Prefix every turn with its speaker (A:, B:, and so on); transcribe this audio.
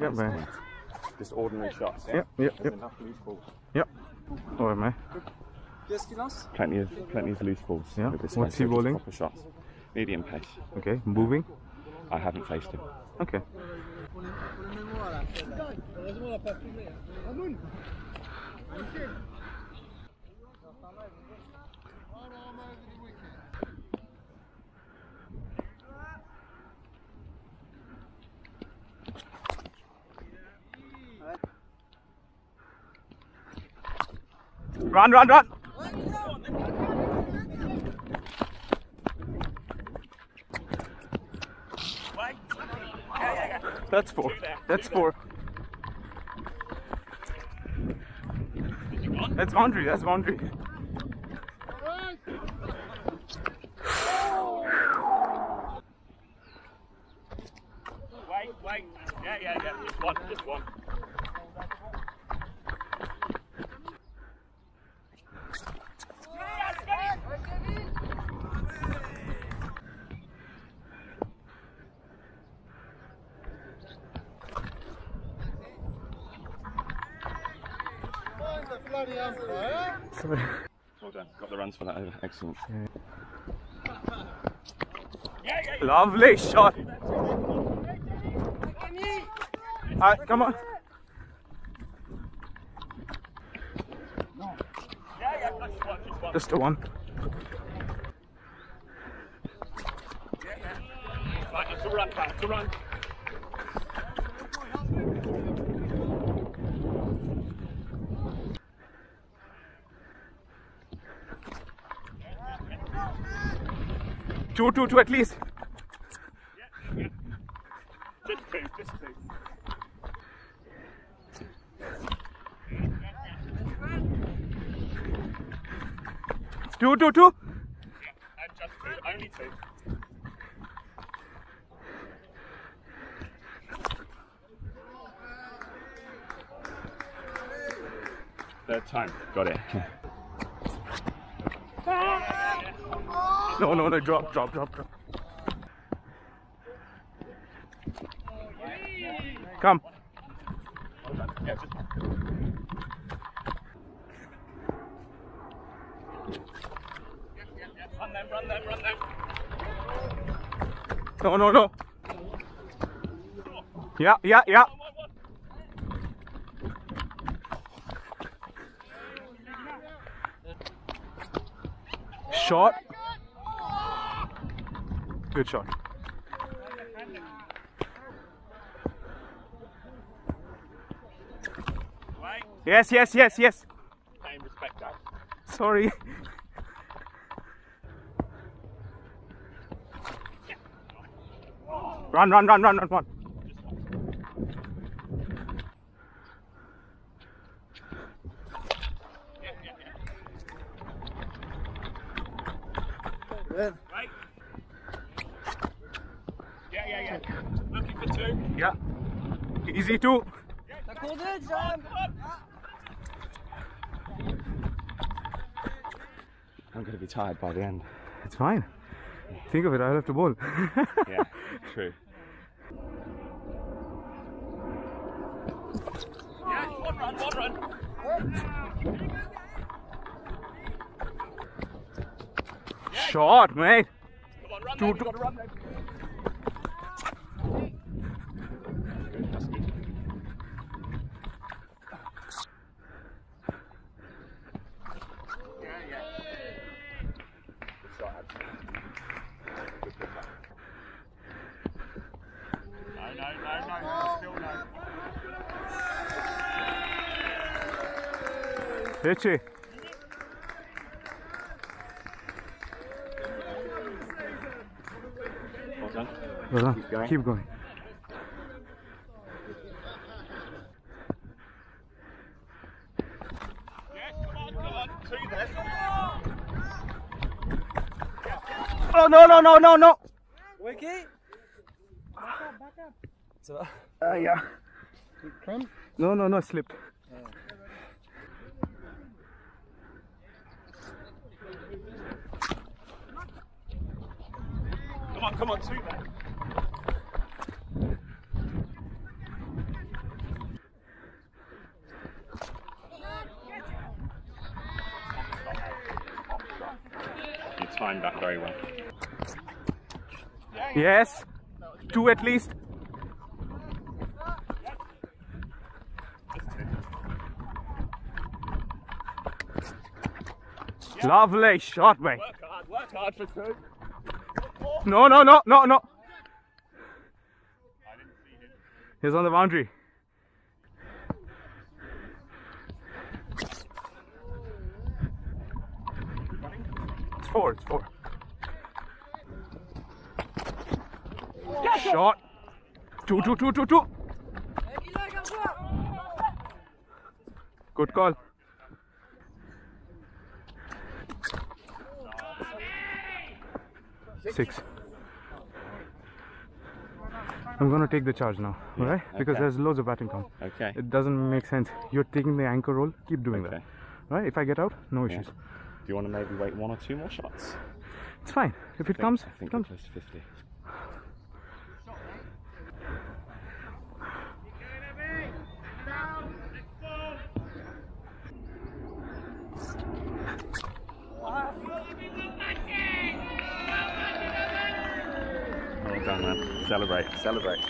A: Yeah, man.
B: Just ordinary shots. Yeah.
A: Yep, yep,
B: There's
A: yep.
B: enough loose balls.
A: Yep. Alright, man.
B: Plenty of plenty of loose balls.
A: Yeah.
B: with this
A: What's
B: guy,
A: he
B: so just
A: bowling?
B: Proper shots. Medium pace.
A: Okay, moving.
B: I haven't faced him.
A: Okay. Run, run, run! That's four. That's four. That's boundary. That's boundary.
C: Wait, wait. Yeah, yeah, yeah. Just one, just one.
A: Sorry.
B: Well done. Got the runs for that over. Excellent.
A: Lovely shot. Alright, come on.
C: Yeah, yeah, just one, one.
A: Just a one.
C: Right, it's a run, back, it's a run.
A: Two, two, two at least.
C: Just two, just two.
A: Two, two, two.
C: And just two, only two.
B: Third time. Got it.
A: No, no, no. Drop, drop, drop, drop. Come.
C: Run them, run them, run them.
A: No, no, no. Yeah, yeah, yeah. Shot. Good shot. Yes, yes, yes, yes.
C: Same respect, guys.
A: Sorry. Run, run, run, run, run, run.
C: Right. Yeah, yeah, yeah. Looking for two.
A: Yeah. Easy too.
B: I'm going to be tired by the end.
A: It's fine. Think of it, I'll have to bowl.
B: Yeah, true.
C: Yeah, one run, one run.
A: Shot, mate.
C: Come on, run
A: Two,
C: them.
A: two.
C: You've got to run them. Yeah, yeah.
B: Good shot, Ad. Good pickup.
C: No, no, no, no, no. Still no.
A: Richie.
B: Well done.
A: Well done.
B: Keep going.
A: Keep going.
C: Yes, come on, come on. Two there.
A: Oh, no, no, no, no, no.
D: Wiki? Back up, back up.
A: So, uh, yeah. Cramp? No, no, no, slip. Yeah.
C: Come on, come on, sweep that. You timed that very well.
A: Yes. Two at least. Lovely shot, mate.
C: Work hard, work hard for two.
A: No, no, no, no, no.
C: I didn't see him.
A: He's on the boundary. It's four, it's four. Shot. Two, two, two, two, two. Good call. Six. I'm gonna take the charge now, right? Because
B: okay.
A: there's loads of batting count.
B: Okay.
A: It doesn't make sense. You're taking the anchor role, keep doing
B: Okay.
A: that. Right? If I get out, no
B: Yeah.
A: issues.
B: Do you want to maybe wait one or two more shots?
A: It's fine. If it
B: I
A: comes,
B: think, I think we're
A: comes.
B: close to 50. Celebrate, celebrate.